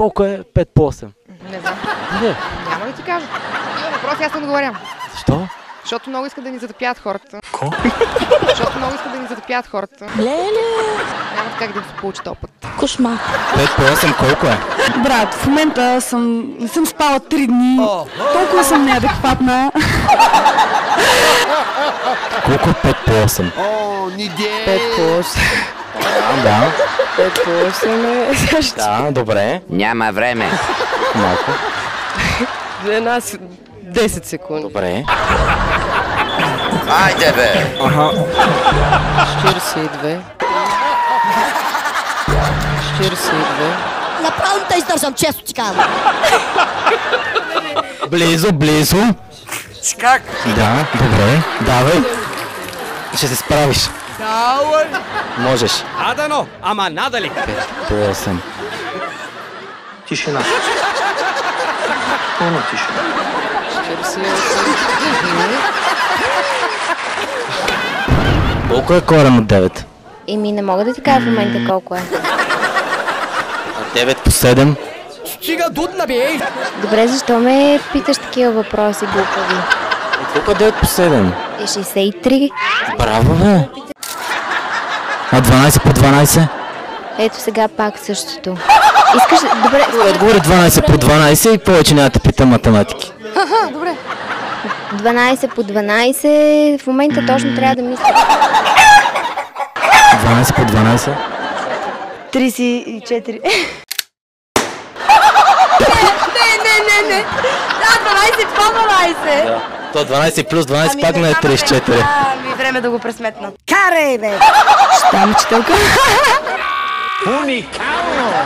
колко е 5 по 8? Не знам. Не. Няма да ти кажа. Има въпроси, аз не отговарям. Защо? Защото много искат да ни затъпят хората. Ко? Защото много искат да ни затъпят хората. Леле, Няма как да се получи този път. кошмар. 5 по 8 колко е? Брат, в момента съм, не съм спала три дни. Толкова съм неадекватна. Колко е 5 по 8? О, ниде! 5 по 8. Да, да. 5 по 8 е също. Да, добре. Няма време. Малко. За една с- 10 секунди. Добре. Айде бе! 42. 42. Направо те издържам, често ти казвам. Близо, близо. Как? Да, добре. Давай. Ще се справиш. Давай. Можеш. Надано, ама надали. 5 по 8. Тишина. Пълна тишина. 48. Колко е корен от 9? Еми, не мога да ти кажа в момента колко е. 9 по 7. Стига дудна бе! Добре, защо ме питаш такива въпроси глупави? Колко е 9 по 7? Е 63. Браво, бе. А 12 по 12? Ето сега пак същото. Искаш... Добре, Отговори 12 по 12 и повече няма да питам математики. 12 по 12. В момента точно трябва да мисля. 12 по 12? 34. Да. То 12 плюс 12 пак не е 34. Ами време да го пресметна. Карай, бе! Ще учителка. Уникално!